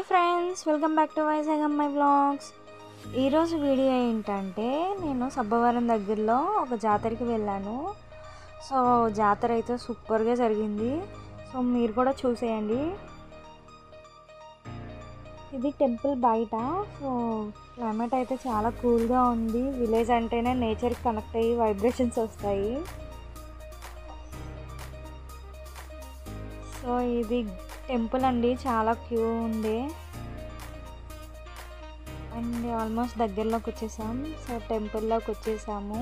Hi friends welcome back to Vizag అమ్మాయి vlogs. ఈరోజు video ఏంటంటే నేను సబ్బవరం దగ్గరలో ఒక జాతరకి వెళ్ళాను. సో జాతర అయితే సూపర్గా జరిగింది. సో మీరు కూడా చూసేయండి. ఇది టెంపుల్ బయట. సో క్లైమేట్ అయితే చాలా కూల్గా ఉంది. విలేజ్ అంటేనే నేచర్కి కనెక్ట్ అయ్యి వైబ్రేషన్స్ వస్తాయి. సో ఇది టెంపుల్ అండి చాలా క్యూ ఉంది. అండ్ ఆల్మోస్ట్ దగ్గరలోకి వచ్చేసాం. సో టెంపుల్లోకి వచ్చేసాము.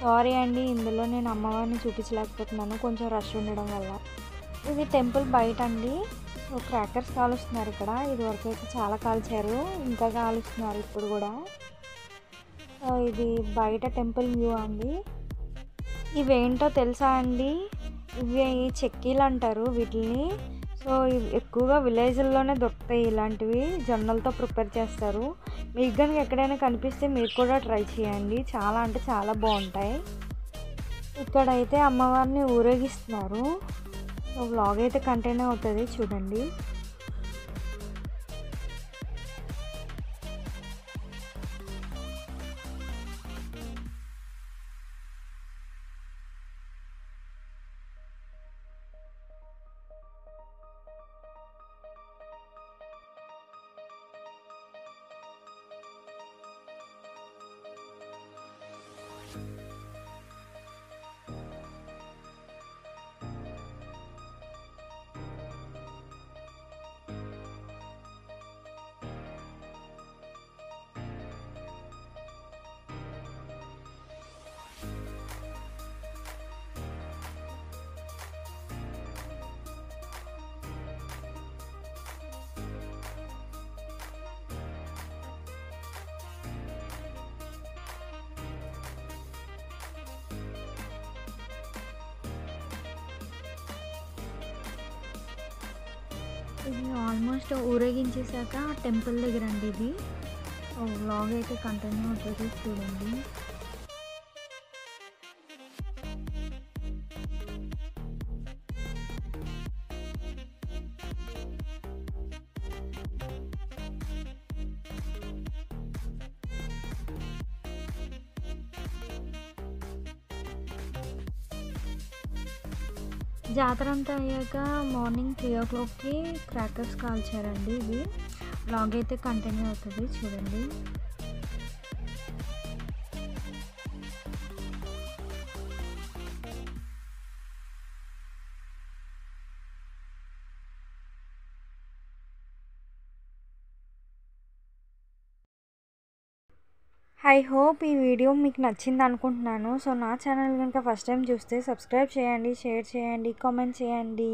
సారీ అండి ఇందులో నేను అమ్మవారిని చూపించలేకపోతున్నాను. కొంచెం రష్ ఉండడం వల్ల. ఇది టెంపుల్ బయట అండి. సో క్రాకర్స్ కాలుస్తున్నారు ఇక్కడ. ఇదివరకు అయితే చాలా కాల్చారు. ఇంకా కాలుస్తున్నారు ఇప్పుడు కూడా. సో ఇది బయట టెంపుల్ వ్యూ అండి. ఇవేంటో తెలుసా అండి? ఇవి చెక్కీలు అంటారు వీటిని సో ఎక్కువగా విలేజ్ల్లోనే దొరుకుతాయి ఇలాంటివి. జొన్నలతో ప్రిపేర్ చేస్తారు. మీకు కనుక ఎక్కడైనా కనిపిస్తే మీరు కూడా ట్రై చేయండి. చాలా అంటే చాలా బాగుంటాయి. ఇక్కడైతే అమ్మవారిని ఊరేగిస్తున్నారు. వ్లాగ్ అయితే కంటిన్యూ అవుతుంది. చూడండి. Bye. ఇది ఆల్మోస్ట్ ఊరేగించేసాక టెంపుల్ దగ్గర అండి ఇది. వ్లాగ్ అయితే కంటిన్యూ అవుతుంది చూడండి. జాతర అంతా అయ్యాక మార్నింగ్ త్రీ ఓ క్లాక్కి క్రాకర్స్ కాల్చారండి ఇది బ్లాగ్ అయితే కంటిన్యూ అవుతుంది చూడండి. ఐ హోప్ ఈ వీడియో మీకు నచ్చింది అనుకుంటున్నాను. సో నా ఛానల్ కనుక ఫస్ట్ టైం చూస్తే సబ్స్క్రైబ్ చేయండి షేర్ చేయండి కామెంట్ చేయండి.